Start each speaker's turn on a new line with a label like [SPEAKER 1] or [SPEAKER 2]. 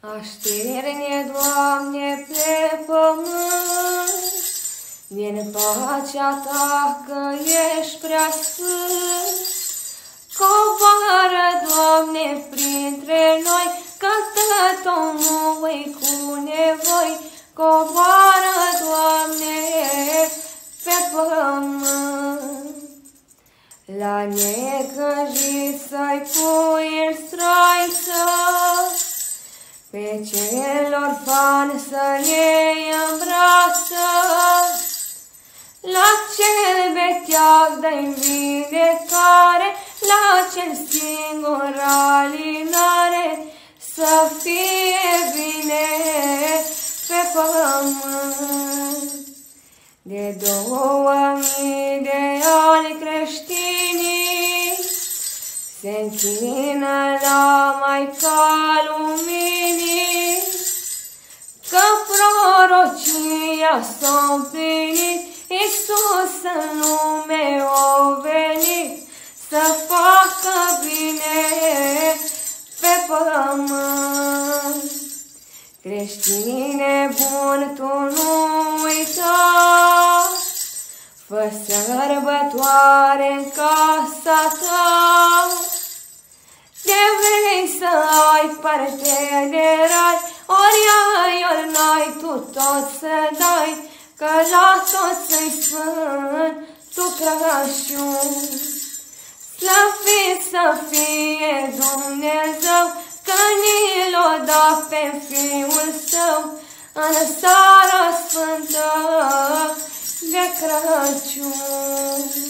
[SPEAKER 1] Așterne, Doamne, pe pământ, din pacea Ta că ești prea sfânt. Coboară, Doamne, printre noi, că tot omul cu nevoi. Coboară, Doamne, pe pământ. La necăjit să-i pui în straiță, pe celor fan să ne îmbrață, la cel beteag dă vindecare, la cel singur alinare, să fie bine pe pământ. De două mii de ani creștinii se închină la Maica Luminii, prorocia s-a împlinit, Iisus în lume o venit, să facă bine pe pământ. Creștine bun, tu nu uita, Fă sărbătoare în casa ta, De vrei să ai parte de rai, Ori ai, ori n-ai, tu tot să dai, Că la toți-i sfânt, tu Crăciun. Slăvit să fie Dumnezeu, Că ni l-o da pe Fiul Său, În seara sfântă, de Crăciun.